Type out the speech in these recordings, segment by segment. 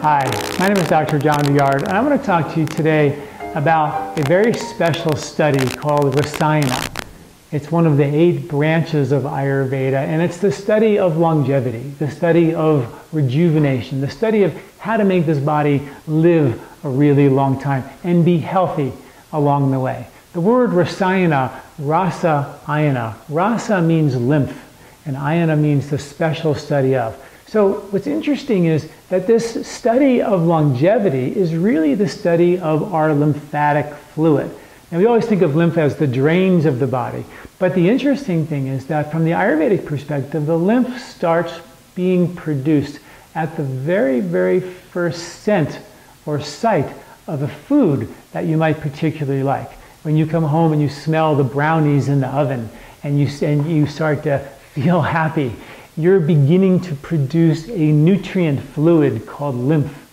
Hi, my name is Dr. John Douillard, and I'm going to talk to you today about a very special study called Rasayana. It's one of the eight branches of Ayurveda, and it's the study of longevity, the study of rejuvenation, the study of how to make this body live a really long time and be healthy along the way. The word Rasayana, rasa ayana, rasa means lymph, and ayana means the special study of. So what's interesting is that this study of longevity is really the study of our lymphatic fluid. And we always think of lymph as the drains of the body. But the interesting thing is that from the Ayurvedic perspective, the lymph starts being produced at the very, very first scent or sight of a food that you might particularly like. When you come home and you smell the brownies in the oven and you, and you start to feel happy, you're beginning to produce a nutrient fluid called lymph.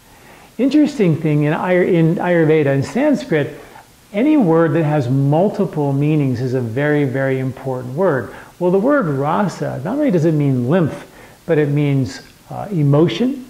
Interesting thing in, in Ayurveda, in Sanskrit, any word that has multiple meanings is a very, very important word. Well, the word rasa, not only does it mean lymph, but it means uh, emotion,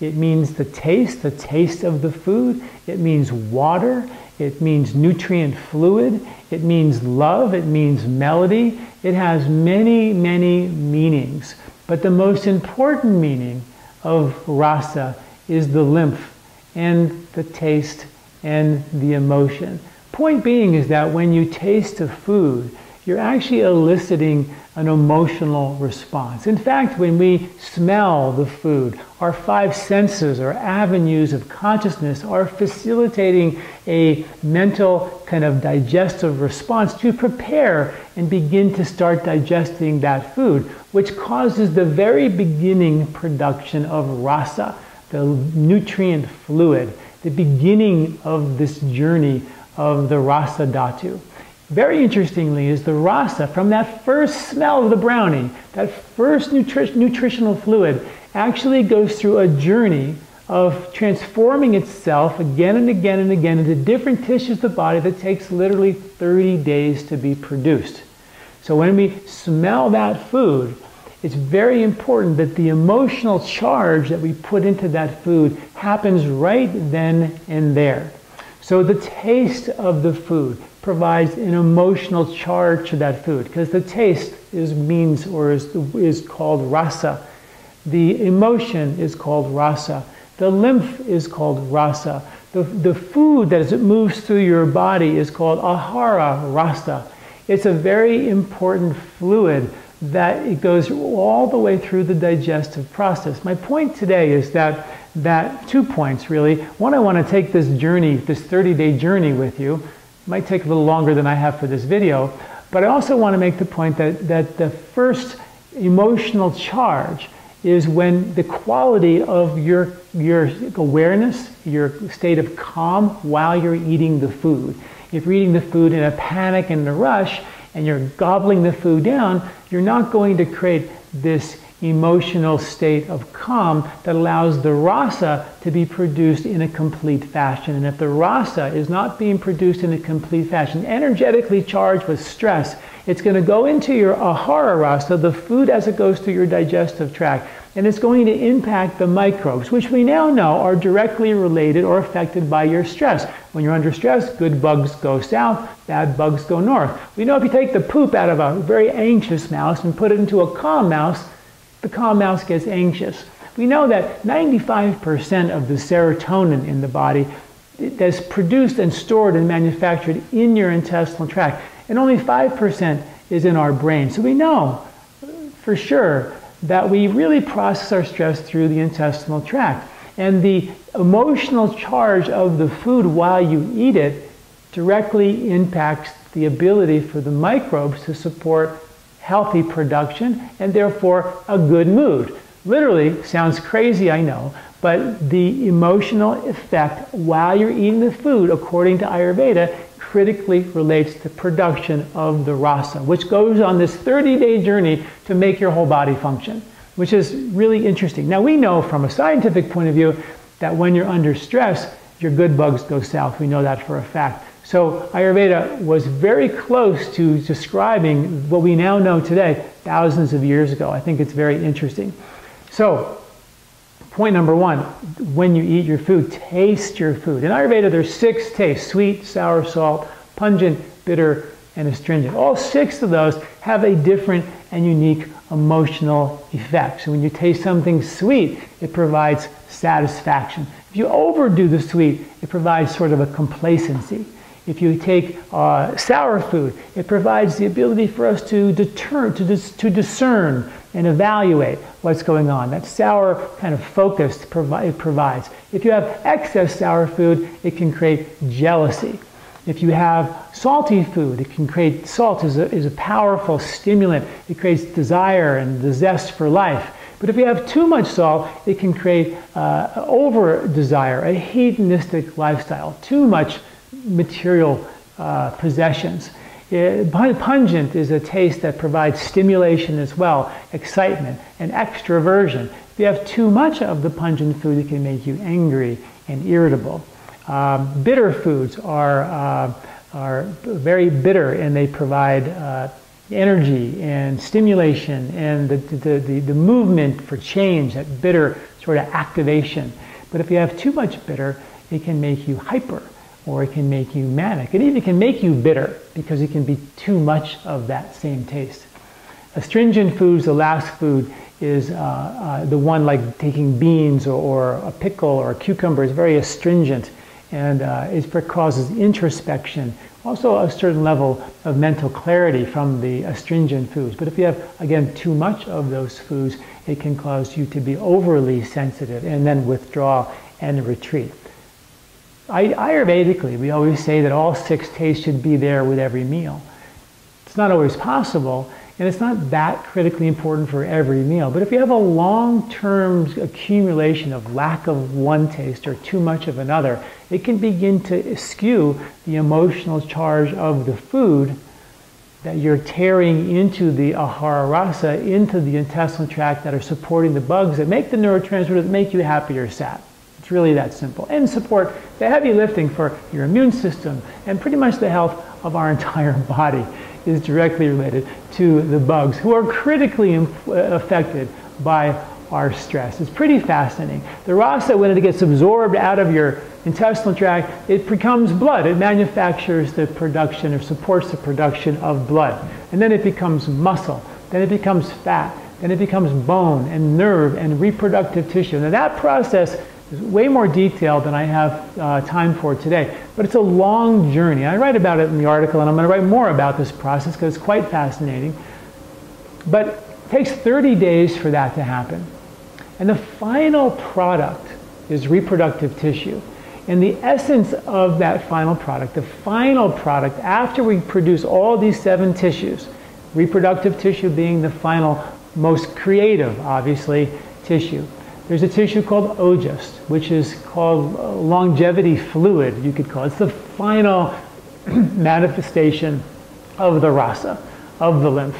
it means the taste, the taste of the food, it means water, it means nutrient fluid, it means love, it means melody. It has many, many meanings. But the most important meaning of rasa is the lymph and the taste and the emotion. Point being is that when you taste a food, you're actually eliciting an emotional response. In fact, when we smell the food, our five senses or avenues of consciousness are facilitating a mental kind of digestive response to prepare and begin to start digesting that food, which causes the very beginning production of rasa, the nutrient fluid, the beginning of this journey of the rasa dhatu. Very interestingly is the rasa, from that first smell of the brownie, that first nutri nutritional fluid, actually goes through a journey of transforming itself again and again and again into different tissues of the body that takes literally 30 days to be produced. So when we smell that food, it's very important that the emotional charge that we put into that food happens right then and there. So the taste of the food provides an emotional charge to that food because the taste is means or is, is called rasa. The emotion is called rasa. The lymph is called rasa. The, the food that as it moves through your body is called ahara rasa. It's a very important fluid that it goes all the way through the digestive process. My point today is that that two points really. One, I want to take this journey, this 30 day journey with you. It might take a little longer than I have for this video, but I also want to make the point that, that the first emotional charge is when the quality of your, your awareness, your state of calm while you're eating the food. If you're eating the food in a panic and a rush and you're gobbling the food down, you're not going to create this emotional state of calm that allows the rasa to be produced in a complete fashion. And if the rasa is not being produced in a complete fashion, energetically charged with stress, it's going to go into your ahara rasa, the food as it goes through your digestive tract, and it's going to impact the microbes, which we now know are directly related or affected by your stress. When you're under stress, good bugs go south, bad bugs go north. We know if you take the poop out of a very anxious mouse and put it into a calm mouse, the calm mouse gets anxious. We know that 95% of the serotonin in the body that's produced and stored and manufactured in your intestinal tract, and only 5% is in our brain. So we know for sure that we really process our stress through the intestinal tract. And the emotional charge of the food while you eat it directly impacts the ability for the microbes to support healthy production, and therefore a good mood. Literally, sounds crazy, I know, but the emotional effect while you're eating the food, according to Ayurveda, critically relates to production of the rasa, which goes on this 30 day journey to make your whole body function, which is really interesting. Now, we know from a scientific point of view that when you're under stress, your good bugs go south. We know that for a fact. So Ayurveda was very close to describing what we now know today, thousands of years ago. I think it's very interesting. So point number one, when you eat your food, taste your food. In Ayurveda, there's six tastes, sweet, sour, salt, pungent, bitter, and astringent. All six of those have a different and unique emotional effect. So when you taste something sweet, it provides satisfaction. If you overdo the sweet, it provides sort of a complacency. If you take uh, sour food, it provides the ability for us to deter, to, dis, to discern and evaluate what's going on. That sour kind of focus provi- it provides. If you have excess sour food, it can create jealousy. If you have salty food, it can create, salt is a, is a powerful stimulant. It creates desire and the zest for life. But if you have too much salt, it can create uh, over desire, a hedonistic lifestyle, too much material uh, possessions. It, pungent is a taste that provides stimulation as well, excitement, and extroversion. If you have too much of the pungent food, it can make you angry and irritable. Um, bitter foods are, uh, are very bitter and they provide uh, energy and stimulation and the, the, the, the, movement for change, that bitter sort of activation. But if you have too much bitter, it can make you hyper or it can make you manic. It even can make you bitter because it can be too much of that same taste. Astringent foods, the last food, is uh, uh, the one like taking beans or, or, a pickle or a cucumber is very astringent and uh, it causes introspection, also a certain level of mental clarity from the astringent foods. But if you have, again, too much of those foods, it can cause you to be overly sensitive and then withdraw and retreat. Ayurvedically, we always say that all six tastes should be there with every meal. It's not always possible, and it's not that critically important for every meal. But if you have a long-term accumulation of lack of one taste or too much of another, it can begin to skew the emotional charge of the food that you're tearing into the ahara rasa, into the intestinal tract that are supporting the bugs that make the neurotransmitters that make you happy or sad. It's really that simple. And support the heavy lifting for your immune system and pretty much the health of our entire body is directly related to the bugs who are critically uh, affected by our stress. It's pretty fascinating. The rasa, when it gets absorbed out of your intestinal tract, it becomes blood. It manufactures the production or supports the production of blood. And then it becomes muscle. Then it becomes fat. Then it becomes bone and nerve and reproductive tissue. Now that process way more detailed than I have uh, time for today. But it's a long journey. I write about it in the article, and I'm going to write more about this process because it's quite fascinating. But it takes 30 days for that to happen. And the final product is reproductive tissue. And the essence of that final product, the final product, after we produce all these seven tissues, reproductive tissue being the final, most creative, obviously, tissue, there's a tissue called ojas, which is called longevity fluid, you could call it. It's the final manifestation of the rasa, of the lymph.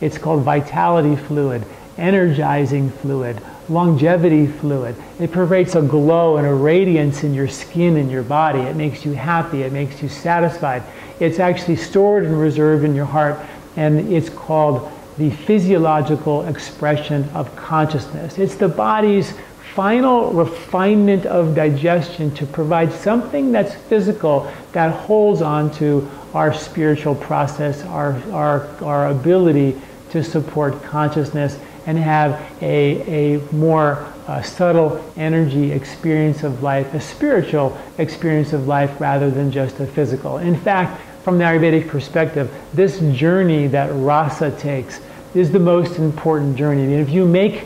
It's called vitality fluid, energizing fluid, longevity fluid. It pervades a glow and a radiance in your skin and your body. It makes you happy. It makes you satisfied. It's actually stored and reserved in your heart, and it's called the physiological expression of consciousness. It's the body's final refinement of digestion to provide something that's physical that holds on to our spiritual process, our, our, our ability to support consciousness and have a, a more uh, subtle energy experience of life, a spiritual experience of life rather than just a physical. In fact, from the Ayurvedic perspective, this journey that rasa takes is the most important journey. Mean, if you make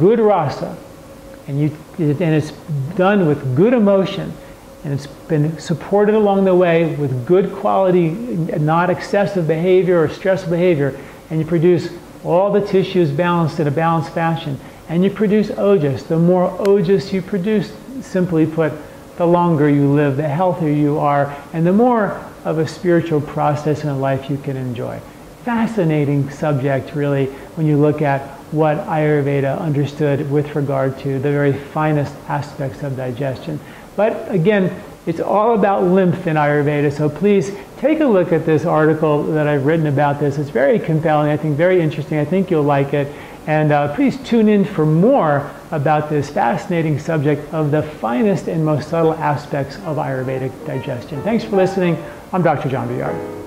good rasa, and, you, and it's done with good emotion, and it's been supported along the way with good quality, not excessive behavior or stressful behavior, and you produce all the tissues balanced in a balanced fashion, and you produce ojas. The more ojas you produce, simply put, the longer you live, the healthier you are, and the more of a spiritual process and a life you can enjoy. Fascinating subject, really, when you look at what Ayurveda understood with regard to the very finest aspects of digestion. But again, it's all about lymph in Ayurveda, so please take a look at this article that I've written about this. It's very compelling, I think very interesting. I think you'll like it. And uh, please tune in for more about this fascinating subject of the finest and most subtle aspects of Ayurvedic digestion. Thanks for listening. I'm Dr. John Douillard.